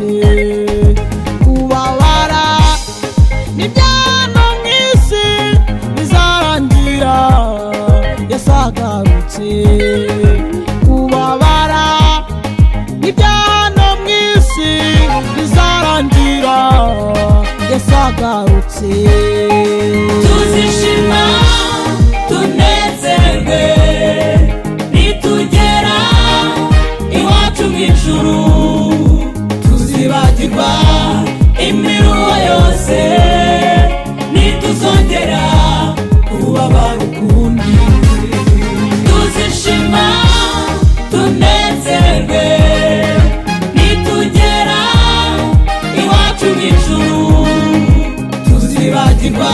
wese kubabara n'ibyano mu isi bizarangira yasagarutse e kubabara n'ibyano mu isi bizarangira yasagarutse e tuzishima tunezerwe nitugera iwacu mu ijuru tuzakizwa imirwa yose ntituzongera kubabara ukundi tuzishima tunezerwe nitugera iwacu mu ijuru tuzibagirwa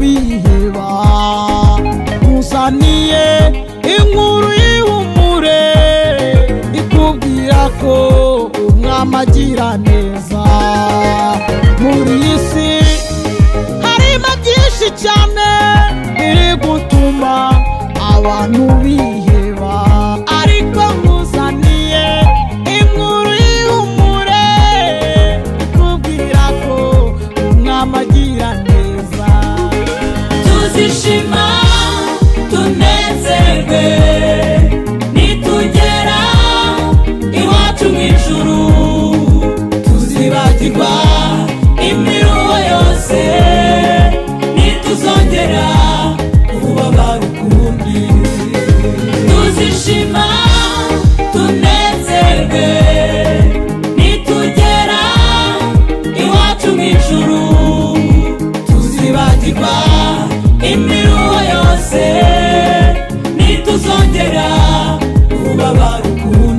biheba nkusaniye inkuru y'ihumure ikubwira ko umwami agira neza muri iyi si harimo byinshi cyane biri gutuma abantu biheba dushima tunezerwe nitugera iwacu mu ijuru imiruho yose nituzongera kubabara ukuri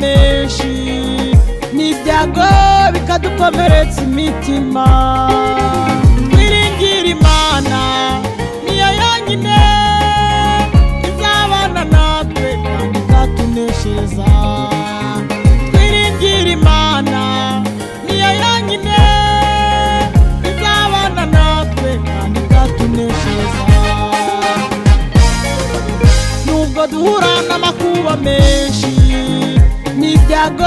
menshi ni ibyago bikadukomeretsa imitima twiringira imana niyo yonyine izabana natwe kandi izatuneshereza twiringira imana niyo yonyine izabana natwe kandi izatuneshereza nubwo duhura n'amakuba menshi imiryango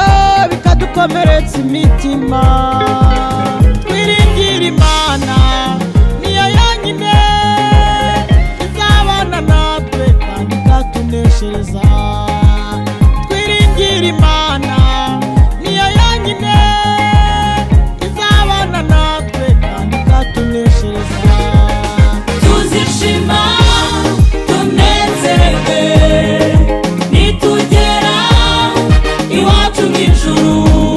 bikadukomeretsa imitima twiringira imana niyo yonyine izabana natwe kandi ikatuneshereza moto me juro